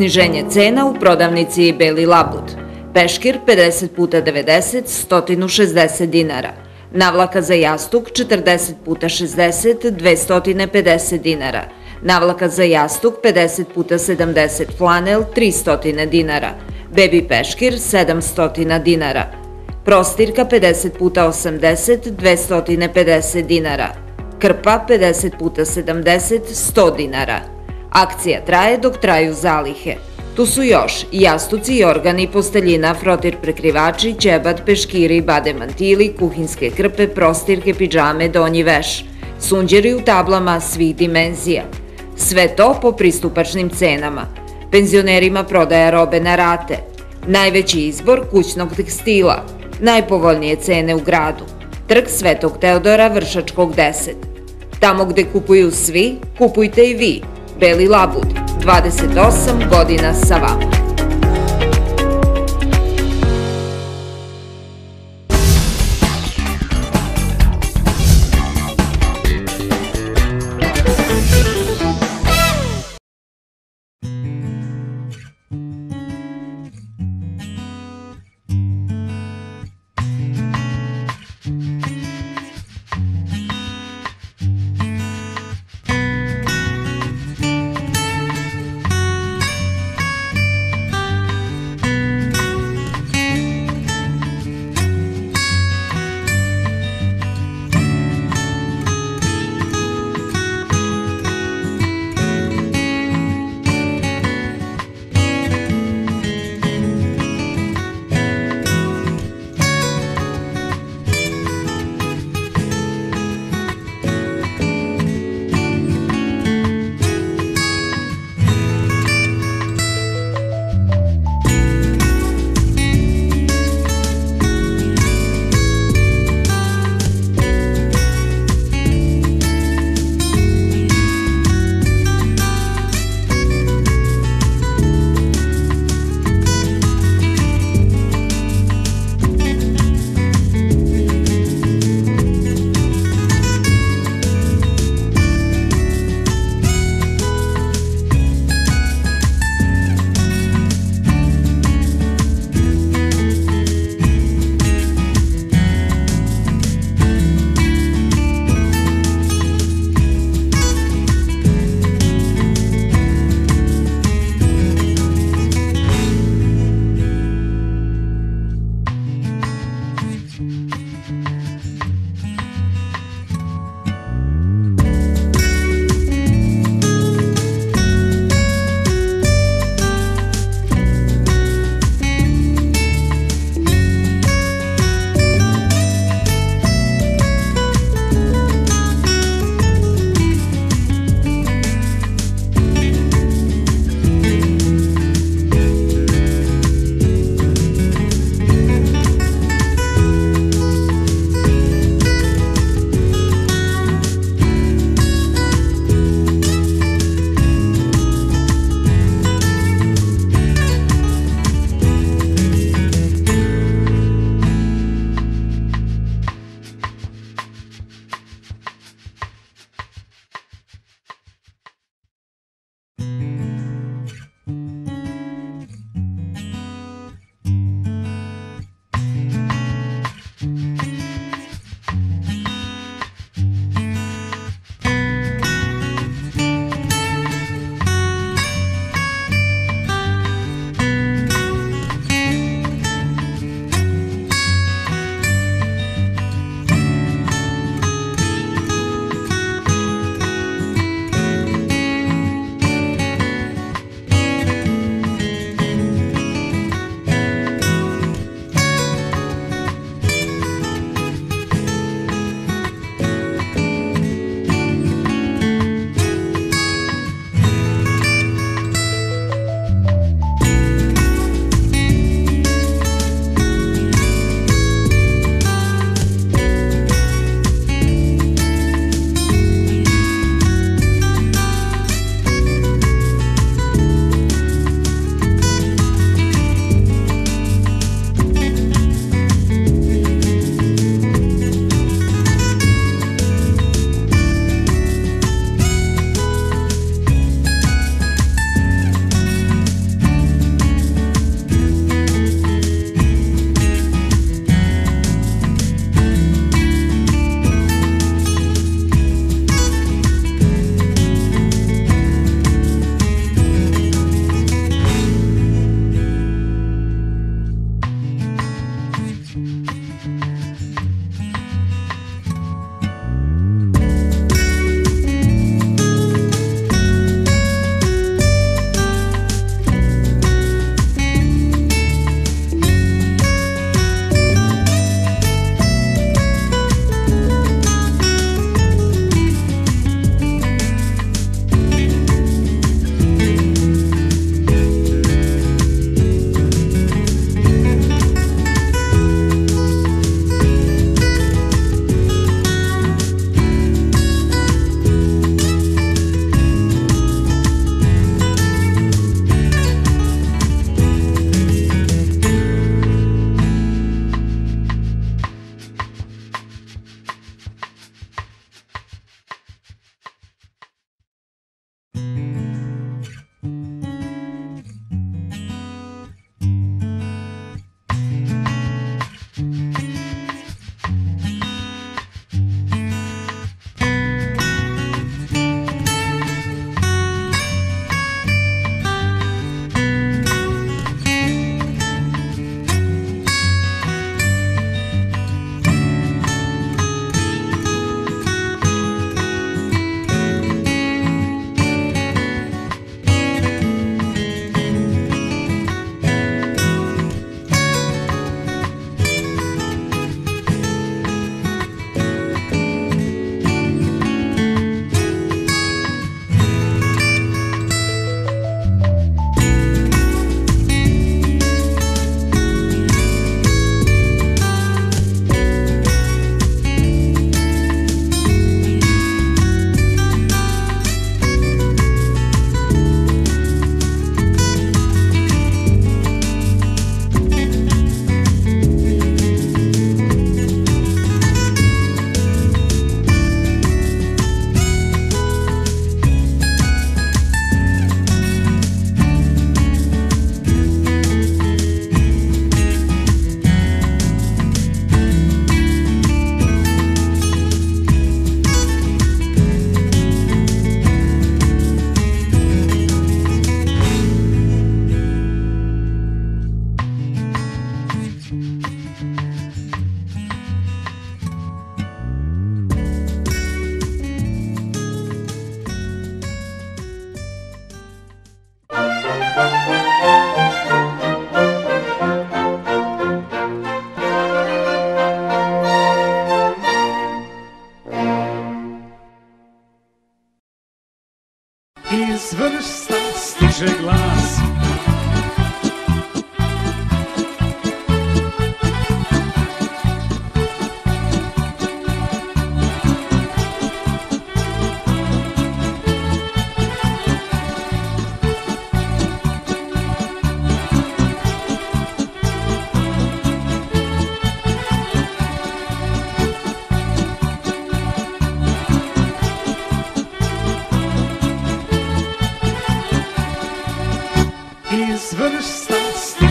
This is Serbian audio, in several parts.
Sniženje cena u prodavnici Beli Labud. Peškir 50 puta 90, 160 dinara. Navlaka za jastuk 40 puta 60, 250 dinara. Navlaka za jastuk 50 puta 70 flanel 300 dinara. Bebi peškir 700 dinara. Prostirka 50 puta 80 250 dinara. Krpa 50 puta 70 100 dinara. Akcija traje dok traju zalihe. Tu su još jastuci, jorgani, posteljina, frotir prekrivači, ćebat, peškiri, bade mantili, kuhinske krpe, prostirke, pidžame, donji veš. Sunđeri u tablama svih dimenzija. Sve to po pristupačnim cenama. Penzionerima prodaja robe na rate. Najveći izbor kućnog tekstila. Najpovoljnije cene u gradu. Trg Svetog Teodora Vršačkog 10. Tamo gde kupuju svi, kupujte i vi. Beli Labud, 28 godina sa vama.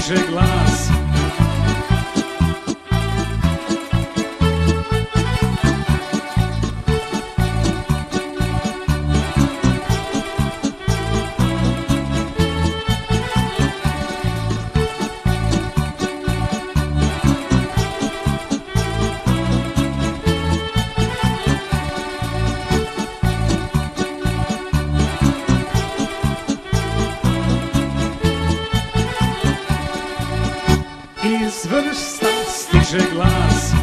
shake like слышит глаз